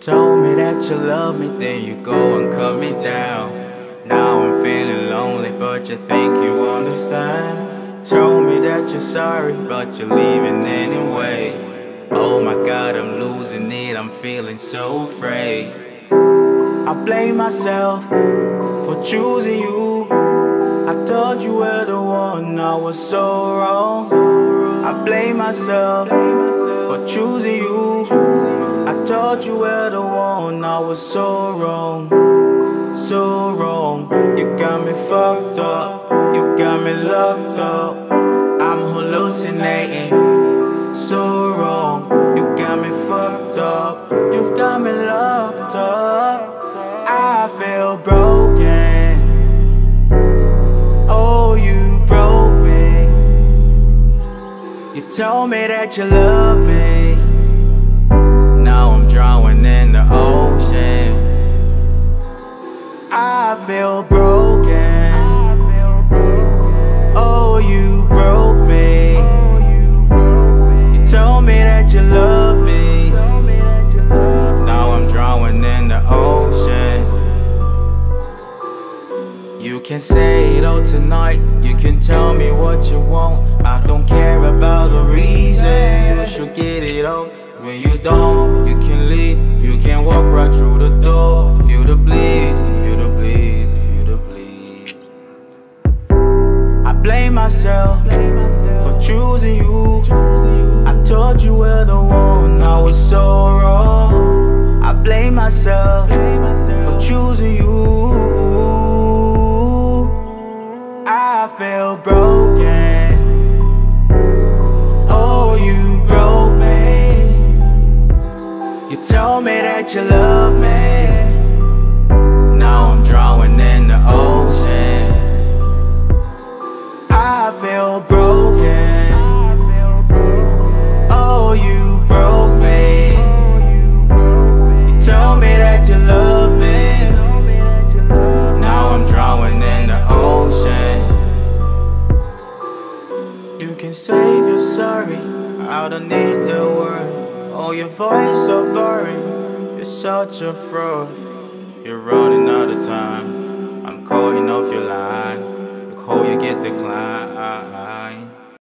Told me that you love me, then you go and cut me down. Now I'm feeling lonely, but you think you understand. Told me that you're sorry, but you're leaving anyways. Oh my god, I'm losing it, I'm feeling so afraid. I blame myself for choosing you. I thought you were the one, I was so wrong. I blame myself for choosing you. Thought you were the one, I was so wrong, so wrong. You got me fucked up, you got me locked up. I'm hallucinating, so wrong. You got me fucked up, you've got me locked up. I feel broken. Oh, you broke me. You told me that you love me. Now I'm drowning in the ocean. I feel broken. Oh, you broke me. You told me that you love me. Now I'm drowning in the ocean. You can say it all tonight. You can tell me what you want. When you don't, you can leave. You can walk right through the door. Feel the bleed, feel the bleed, feel the bleed. I blame myself for choosing you. I told you were the one. I was so wrong. I blame myself for choosing you. That you love me. Now I'm drowning in the ocean. I feel broken. Oh, you broke me. You told me that you love me. Now I'm drowning in the ocean. You can save your sorry. I don't need the word. Oh, your voice so boring. You're such a fraud. You're running out of time. I'm calling off your line. You call, you get declined.